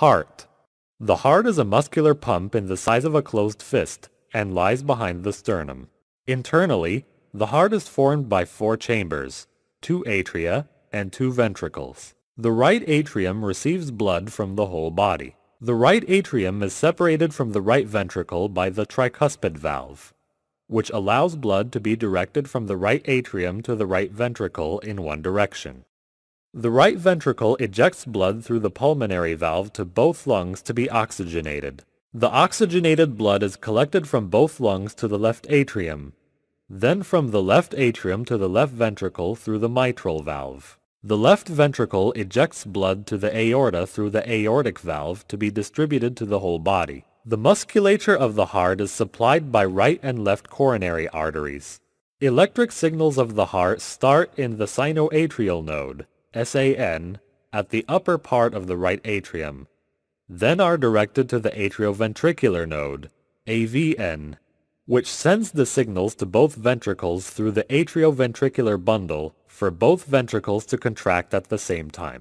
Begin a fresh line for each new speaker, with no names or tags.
Heart. The heart is a muscular pump in the size of a closed fist and lies behind the sternum. Internally, the heart is formed by four chambers, two atria and two ventricles. The right atrium receives blood from the whole body. The right atrium is separated from the right ventricle by the tricuspid valve, which allows blood to be directed from the right atrium to the right ventricle in one direction. The right ventricle ejects blood through the pulmonary valve to both lungs to be oxygenated. The oxygenated blood is collected from both lungs to the left atrium, then from the left atrium to the left ventricle through the mitral valve. The left ventricle ejects blood to the aorta through the aortic valve to be distributed to the whole body. The musculature of the heart is supplied by right and left coronary arteries. Electric signals of the heart start in the sinoatrial node, SAN, at the upper part of the right atrium, then are directed to the atrioventricular node, AVN, which sends the signals to both ventricles through the atrioventricular bundle for both ventricles to contract at the same time.